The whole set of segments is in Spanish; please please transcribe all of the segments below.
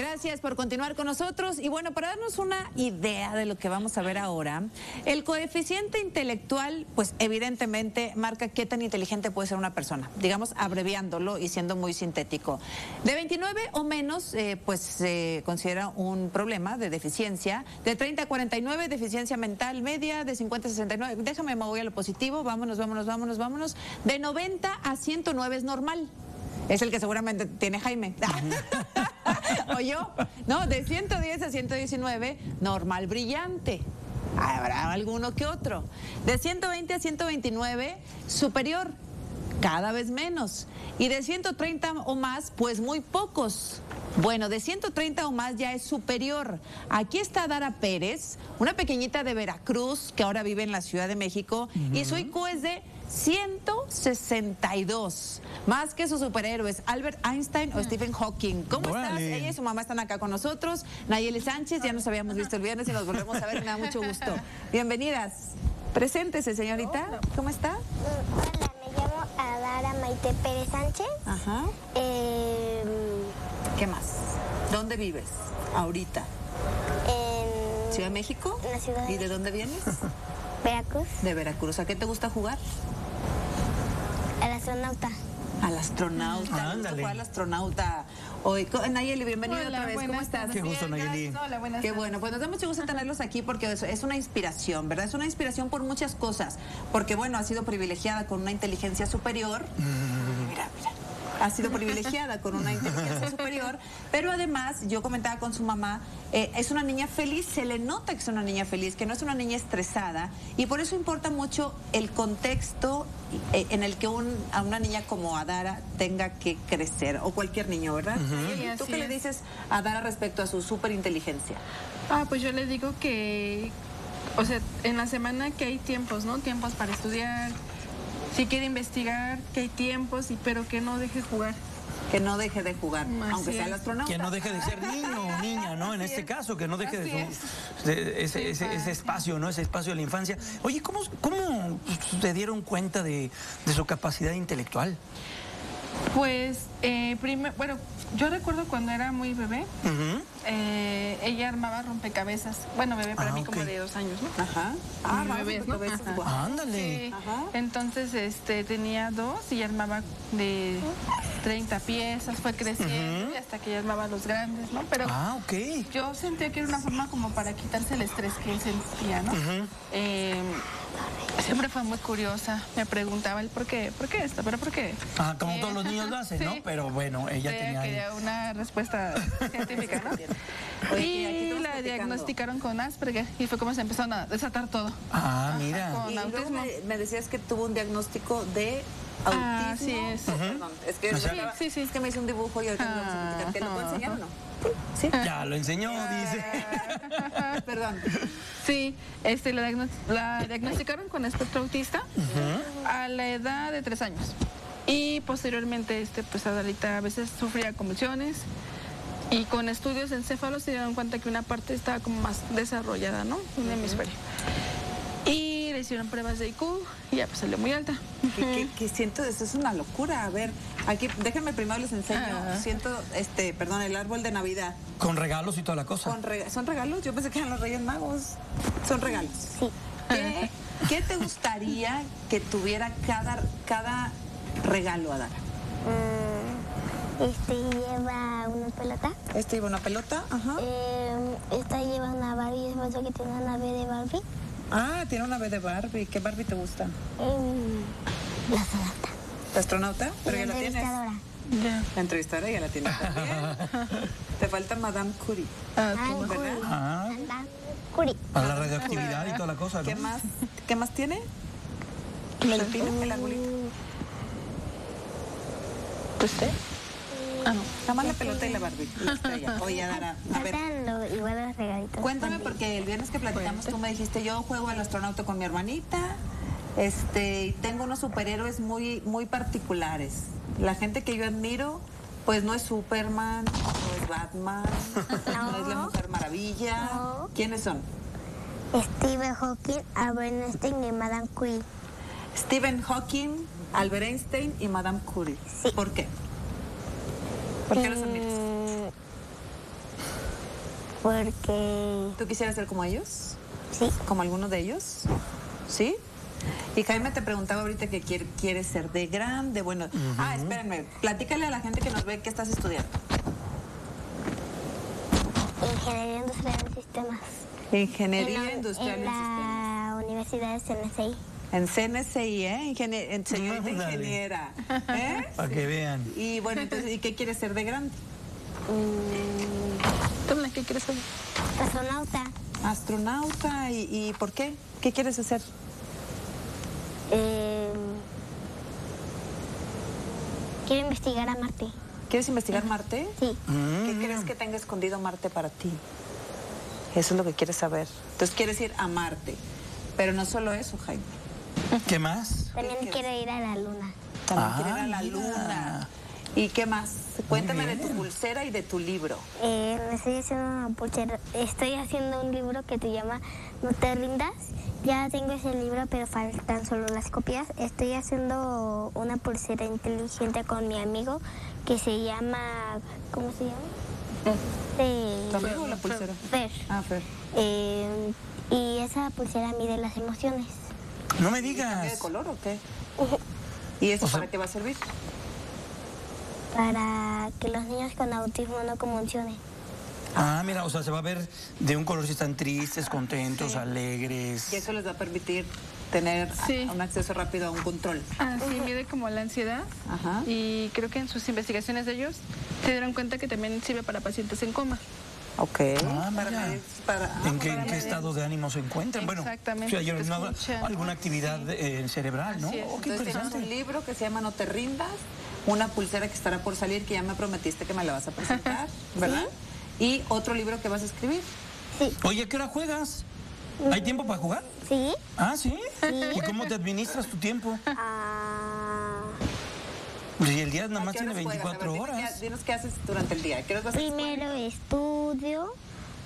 Gracias por continuar con nosotros. Y bueno, para darnos una idea de lo que vamos a ver ahora, el coeficiente intelectual, pues evidentemente marca qué tan inteligente puede ser una persona, digamos abreviándolo y siendo muy sintético. De 29 o menos, eh, pues se considera un problema de deficiencia. De 30 a 49, deficiencia mental media. De 50 a 69, déjame, me voy a lo positivo. Vámonos, vámonos, vámonos, vámonos. De 90 a 109 es normal. Es el que seguramente tiene Jaime. o yo. No, de 110 a 119, normal brillante. Habrá alguno que otro. De 120 a 129, superior. Cada vez menos. Y de 130 o más, pues muy pocos. Bueno, de 130 o más ya es superior. Aquí está Dara Pérez, una pequeñita de Veracruz que ahora vive en la Ciudad de México y su IQ es de 162, más que sus superhéroes, Albert Einstein o Stephen Hawking. ¿Cómo estás? Ella y su mamá están acá con nosotros. Nayeli Sánchez, ya nos habíamos visto el viernes y nos volvemos a ver, me da mucho gusto. Bienvenidas. Preséntese, señorita. ¿Cómo está? Hola, me llamo Adara Maite Pérez Sánchez. Ajá. Eh, ¿Qué más? ¿Dónde vives ahorita? en ¿Ciudad de México? En la Ciudad de ¿Y de dónde vienes? Veracruz, De Veracruz. ¿A qué te gusta jugar? el astronauta. Al astronauta. Me gusta Ándale. jugar al astronauta. Hoy, Nayeli, bienvenida otra vez. ¿Cómo estás? tardes. Qué gusto, Nayeli. Hola, buenas Qué tardes. bueno, pues nos da mucho gusto tenerlos aquí porque es, es una inspiración, ¿verdad? Es una inspiración por muchas cosas. Porque, bueno, ha sido privilegiada con una inteligencia superior. Mira, mira. Ha sido privilegiada con una inteligencia superior, pero además, yo comentaba con su mamá, eh, es una niña feliz, se le nota que es una niña feliz, que no es una niña estresada, y por eso importa mucho el contexto eh, en el que un- a una niña como Adara tenga que crecer, o cualquier niño, ¿verdad? Nayeli, ¿Tú así qué le es. dices a Adara respecto a su superinteligencia? Ah, pues yo le digo que, o sea, en la semana que hay tiempos, ¿no? Tiempos para estudiar, si quiere investigar, que hay tiempos, y, pero que no deje jugar. Que no deje de jugar, Así aunque sea el astronauta. Que no deje de ser niño o niña, ¿no? En este caso, que no deje de, Así su- de ese, ese- ese espacio, ¿no? Ese espacio de la infancia. Oye, ¿cómo, cómo se dieron cuenta de, de su capacidad intelectual? Pues, eh, prime- bueno, yo recuerdo cuando era muy bebé, eh, ella armaba rompecabezas. Bueno, bebé para Ah, mí como de dos años, ¿no? Ajá. Ah, bebés, ¿no? Ajá. Ándale. Sí. Ajá. Entonces, este, tenía dos y armaba de 30 piezas, fue creciendo y hasta que ya armaba los grandes, ¿no? Pero Ah, ok. yo sentía que era una forma como para quitarse el estrés que él sentía, ¿no? Eh, siempre fue muy curiosa, me preguntaba el por qué, por qué esto, pero por qué. Ah, como Eh, todos los niños lo hacen, ¿no? Pero bueno, ella Sí, tenía... ahí- quería una respuesta científica, ¿no? Oye, y aquí la platicando. diagnosticaron con Asperger y fue como se empezaron a desatar todo. Ah, mira. con Y luego autismo. me, me decías que tuvo un diagnóstico de autismo. Ah, así es. Perdón, es que, estaba- Sí, sí. es que me hizo un dibujo y ahorita nos vamos a platicar. ¿Te lo puedo enseñar o no? Sí. Ya lo enseñó, dice. Perdón. Sí, este, la, diagnos- la diagnosticaron con espectro autista a la edad de tres años. Y posteriormente, este, pues Adalita a veces sufría convulsiones y con estudios de encéfalo se dieron cuenta que una parte estaba como más desarrollada, ¿no? Un hemisferio. Y le hicieron pruebas de IQ y ya pues salió muy alta. Que, que- que siento, eso es una locura. A ver, aquí, déjenme primero les enseño. Ajá. Siento, este, perdón, el árbol de Navidad. Con regalos y toda la cosa. Con rega- ¿Son regalos? Yo pensé que eran los Reyes Magos. Son regalos. Sí. ¿Qué, qué te gustaría que tuviera cada, cada regalo, Adara? Mm, este lleva una pelota. Este lleva una pelota, ajá. Eh, esta lleva una Barbie, es que tiene una B de Barbie. Ah, tiene una B de Barbie. ¿Qué Barbie te gusta? Eh, la astronauta. ¿La astronauta? Pero ya la la tienes. La entrevistadora ya la tienes también. Te falta Madame Curie. Ah, tú- ¿verdad? Curie. Ah. Anda, Curie. Para la radioactividad y toda la cosa, ¿no? ¿Qué más, ¿Qué más tiene? ¿La lupina? ¿El arbolito? ¿Usted? Ah, no. Nada más la pelota y la Barbie. y la estrella. Oye, Adara, a ver. Faltan lo- igual los regalitos. Cuéntame porque el viernes que platicamos tú me dijiste yo juego al astronauta con mi hermanita, este, y tengo unos superhéroes muy, muy particulares. La gente que yo admiro, pues no es Superman, no es Batman, no, es la Mujer Maravilla. No. ¿Quiénes son? Stephen Hawking, Albert Einstein y Madame Curie. Stephen Hawking, Albert Einstein y Madame Curie. Sí. ¿Por qué? ¿Por qué los admiras? Mm, Porque ¿Tú quisieras ser como ellos? sí, ¿Como alguno de ellos? ¿Sí? Y Jaime te preguntaba ahorita que quiere, quieres ser de grande. Bueno, ah, espérenme. Platícale a la gente que nos ve qué estás estudiando. ingeniería industrial en sistemas. Ingeniería en la, Industrial en en Sistemas. la Universidad de CNCI. En CNCI, ¿eh? Ingenie- en señorita ingeniera. ¿eh? Para que vean. Y bueno, entonces, ¿y qué quieres ser de grande? Mm, Tómala, ¿qué quieres saber? astronauta. Astronauta. ¿Y, y por qué? ¿Qué quieres hacer? Eh, quiero investigar a Marte. ¿Quieres investigar Marte? Sí. ¿Qué crees que tenga escondido Marte para ti? Eso es lo que quieres saber. Entonces quieres ir a Marte. Pero no solo eso, Jaime. ¿Qué más? También quiero ir a la luna. También Ah, quieres ir a la mira. luna. ¿Y qué más? Cuéntame de tu pulsera y de tu libro. Eh, me estoy haciendo una pulsera. Estoy haciendo un libro que te llama No te rindas. Ya tengo ese libro, pero faltan solo las copias. Estoy haciendo una pulsera inteligente con mi amigo que se llama. ¿Cómo se llama? ¿Tu amigo o la pulsera? Fer. Ah, Fer. Eh, y esa pulsera mide las emociones. No me ¿Cambia de digas. color o qué? ¿Y eso O sea- para qué va a servir? Para que los niños con autismo no convulsionen. Ah, mira, o sea, se va a ver de un color si están tristes, contentos, Sí. alegres. Y eso les va a permitir tener a- un acceso rápido a un control. Ah, sí, mide como la ansiedad. Ajá. Y creo que en sus investigaciones de ellos se dieron cuenta que también sirve para pacientes en coma. Ok. Ah, para ah, ¿En qué, en qué estado de ánimo se encuentran? Bueno, Exactamente, si hay alguna, alguna actividad eh, cerebral, ¿no? Oh, qué Entonces interesante. un libro que se llama No te rindas, una pulsera que estará por salir que ya me prometiste que me la vas a presentar, ¿verdad? Y otro libro que vas a escribir. Sí. Oye, ¿a qué hora juegas? ¿Hay tiempo para jugar? ¿Sí? Ah, ¿sí? ¿Y cómo te administras tu tiempo? Ah, Si el día nada ¿A más tiene horas juegas? A 24 ver, dime horas. qué- Dinos qué haces durante el día. ¿A ¿Qué vas a primero estudio,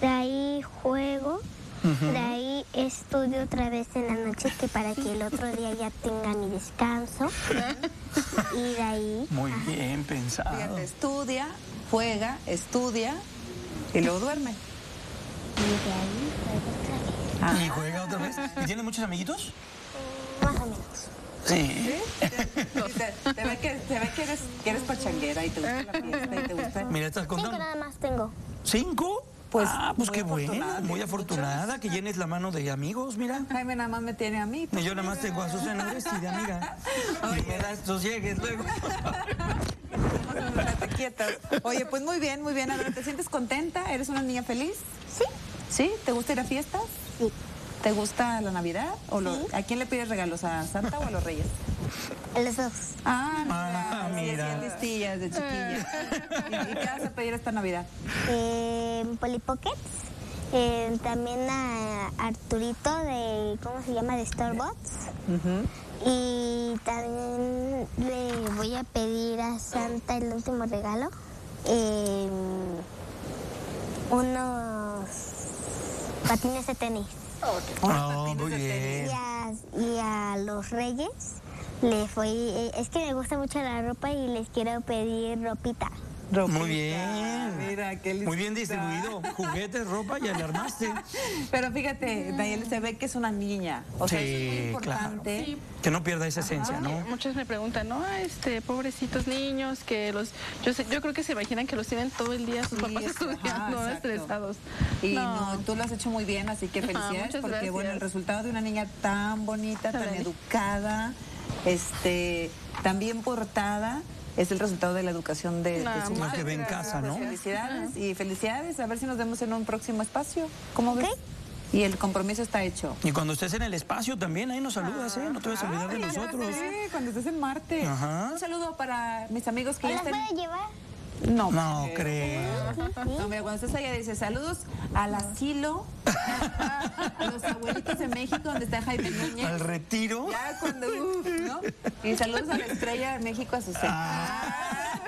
de ahí juego, de ahí estudio otra vez en la noche que para que el otro día ya tenga mi descanso. y de ahí Muy bien pensado. Fíjate, estudia, juega, estudia y luego duerme. y de ahí juego otra vez. ¿Y juega otra vez? ¿Y tiene muchos amiguitos? Más o menos. Sí. Sí, Te, te te ve que, eres, que eres pachanguera y te gusta la fiesta y te gusta... Mira, estás Cinco contando. nada más tengo. ¿Cinco? Pues, ah, pues qué bueno, muy tienes afortunada que llenes la mano de amos, mira. Jaime nada más me tiene a mí. Y yo nada más tengo a Susana Oresti de amiga. Y me das tus llegues luego. Quietas. Oye, pues muy bien, muy bien. A ver, ¿te sientes contenta? ¿Eres una niña feliz? Sí. ¿Sí? ¿Te gusta ir a fiestas? Sí. ¿Te gusta la Navidad? ¿O lo- Sí. ¿A quién le pides regalos? ¿A Santa o a los Reyes? Los dos. Ah, Ah, mira. hacían listillas de chiquilla. ¿Y, y qué vas a pedir esta Navidad? Eh, Polly Pockets. Eh, también a Arturito de, ¿cómo se llama? De Starbucks. Y también le voy a pedir a Santa el último regalo. eh, unos patines de tenis. Unos Oh, patines muy de tenis. bien. Y a, y a los reyes les voy... eh, es que me gusta mucho la ropa y les quiero pedir ropita. Ropita. Muy bien. Mira, qué Muy bien distribuido. Juguetes, ropa, ya le armaste. Pero fíjate, Daniel, se ve que es una niña. O sea, Sí, eso es muy claro. importante. Sí. Que no pierda esa esencia, ¿no? Muchos me preguntan, ¿no? Ah, Este, pobrecitos niños que los, yo sé, yo creo que se imaginan que los tienen todo el día sus Sí, papás es- ajá, estudiando, ¿no? exacto. estresados. Y no. tú lo has hecho muy bien, así que Ajá, felicidades, muchas porque bueno, el resultado de una niña tan bonita, tan educada, este, tan bien portada, es el resultado de la educación de, de No, su muchas madre. que ve en casa, ¿no? Felicidades y felicidades, a ver si nos vemos en un próximo espacio. ¿Cómo ves? Y el compromiso está hecho. Y cuando estés en el espacio también, ahí nos saludas, ¿eh? No te vas a olvidar de ya nosotros. sé, cuando estés en Marte. Ajá. Un saludo para mis amigos que ¿Me ya las están. puedo llevar? No, No creo. No, mira, cuando estés allá dice saludos al asilo, a los abuelitos de México donde está Jaime Núñez. Al retiro. Ya cuando, uf, ¿no? Y saludos a la estrella de México, a Susana.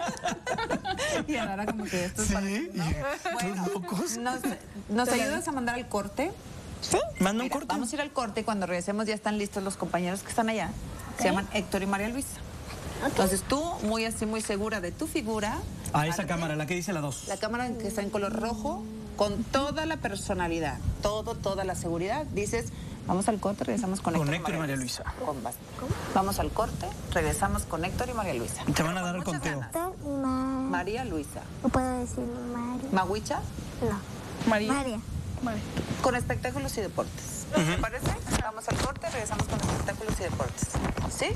Y ahora como que esto es para... Sí, ¿no? estos locos. Nos, nos ayudas a mandar al corte. Sí. Manda un Mira, corte. Vamos a ir al corte y cuando regresemos ya están listos los compañeros que están allá. Se llaman Héctor y María Luisa. Entonces tú, muy así, muy segura de tu figura, A esa cámara, la que dice la 2. La cámara que está en color rojo, con toda la personalidad, todo, toda la seguridad. Dices, vamos al corte, regresamos con, Con Héctor y María Luisa. Con Vamos al corte, regresamos con Héctor y María Luisa. Te van a dar el conteo. Ma- María Luisa. ¿No puedo decir María? Mahuicha, No. María. María. Con espectáculos y deportes. ¿Te parece? Vamos al corte, regresamos con espectáculos y deportes. ¿Sí?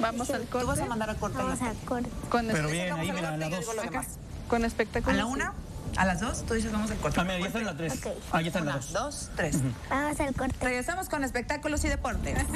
Vamos al Tú vas corte a mandar a corte. Vamos al corte. con, Pero bien, Vamos ahí mira, a corte la y yo 2. digo lo acá, demás. con ¿A espectáculos. la una? ¿A las dos? Tú dices vamos al corte. Ah, mira, ya está en la 3. Ok. Ah, ya está en la Una, 2. dos, tres. Vamos al corte. Regresamos con espectáculos y deportes.